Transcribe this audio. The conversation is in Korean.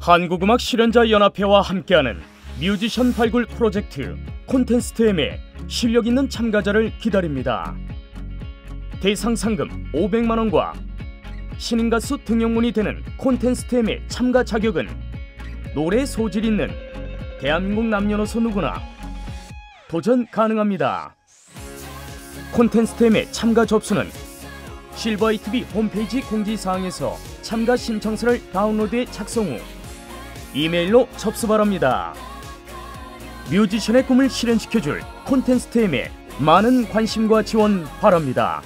한국음악 실연자 연합회와 함께하는 뮤지션 발굴 프로젝트 콘테스트 M에 실력 있는 참가자를 기다립니다. 대상 상금 500만 원과 신인 가수 등용문이 되는 콘테스트 M의 참가 자격은 노래 소질 있는 대한민국 남녀노소 누구나 도전 가능합니다. 콘테스트 M의 참가 접수는 실버아이TV 홈페이지 공지사항에서 참가 신청서를 다운로드해 작성 후 이메일로 접수 바랍니다. 뮤지션의 꿈을 실현시켜줄 콘텐스트 M에 많은 관심과 지원 바랍니다.